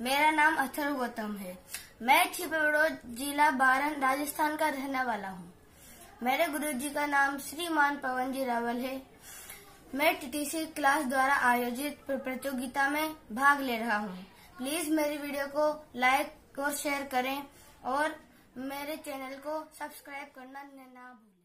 मेरा नाम अथर गौतम है। मैं छिपड़ो जिला बारन राजस्थान का रहने वाला हूँ। मेरे गुरुजी का नाम श्रीमान पवन जी रावल है। मैं टीटीसी क्लास द्वारा आयोजित प्रतियोगिता में भाग ले रहा हूँ। प्लीज़ मेरी वीडियो को लाइक और शेयर करें और मेरे चैनल को सब्सक्राइब करना न भूलें।